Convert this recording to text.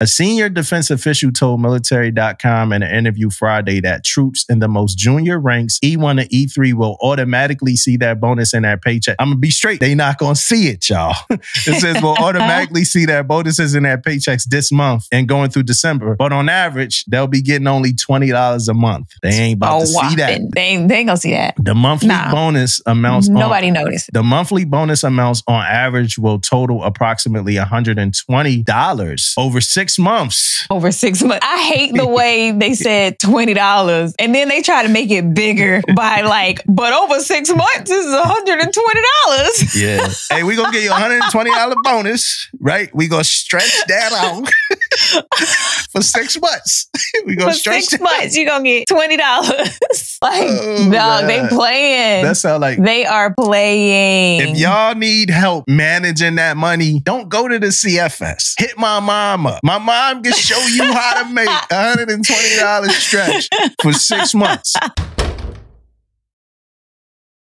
A senior defense official told military.com in an interview Friday that troops in the most junior ranks, E1 and E3, will automatically see that bonus in their paycheck. I'm gonna be straight, they not gonna see it, y'all. it says we'll automatically see their bonuses in their paychecks this month and going through December. But on average, they'll be getting only $20 a month. They ain't about Oh, to see that. They, ain't- they ain't gonna see that. The monthly Nah. bonus amounts on- Nobody noticed. the monthly bonus amounts on average will total approximately $120 over six months. Over six months. I hate the way they said twenty dollars, and then they try to make it bigger by like, but over six months is one hundred and twenty dollars. Yeah. hey, we gonna give you a $120 bonus, right? We gonna stretch that out for six months. we gonna stretch six months, you gonna get twenty dollars. like, Oh, dog, they playing. That sound like they are playing. if y'all need help managing that money, don't go to the CFS. Hit my mom up. My mom can show you how to make a $120 stretch for six months.